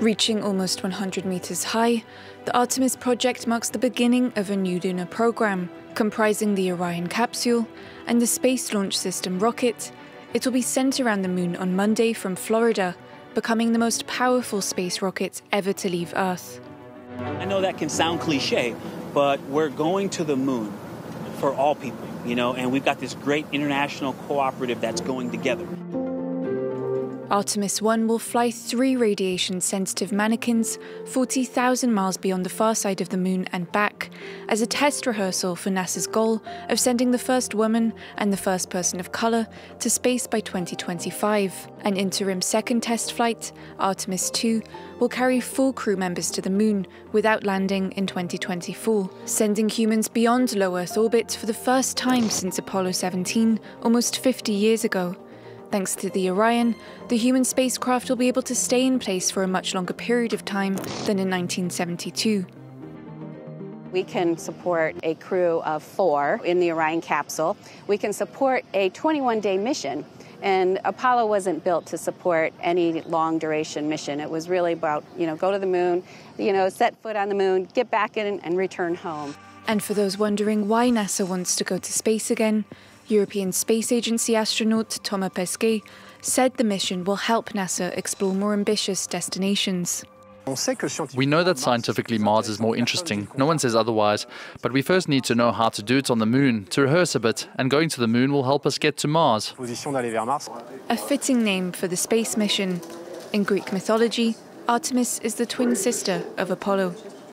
Reaching almost 100 metres high, the Artemis project marks the beginning of a new lunar program comprising the Orion capsule and the Space Launch System rocket. It will be sent around the moon on Monday from Florida, becoming the most powerful space rocket ever to leave Earth. I know that can sound cliche, but we're going to the moon for all people, you know, and we've got this great international cooperative that's going together. Artemis 1 will fly three radiation sensitive mannequins 40,000 miles beyond the far side of the moon and back as a test rehearsal for NASA's goal of sending the first woman and the first person of colour to space by 2025. An interim second test flight, Artemis 2, will carry full crew members to the moon without landing in 2024, sending humans beyond low Earth orbit for the first time since Apollo 17 almost 50 years ago. Thanks to the Orion, the human spacecraft will be able to stay in place for a much longer period of time than in 1972. We can support a crew of four in the Orion capsule. We can support a 21 day mission. And Apollo wasn't built to support any long duration mission. It was really about, you know, go to the moon, you know, set foot on the moon, get back in, and return home. And for those wondering why NASA wants to go to space again, European Space Agency astronaut Thomas Pesquet said the mission will help NASA explore more ambitious destinations. We know that scientifically Mars is more interesting, no one says otherwise, but we first need to know how to do it on the moon, to rehearse a bit, and going to the moon will help us get to Mars. A fitting name for the space mission. In Greek mythology, Artemis is the twin sister of Apollo.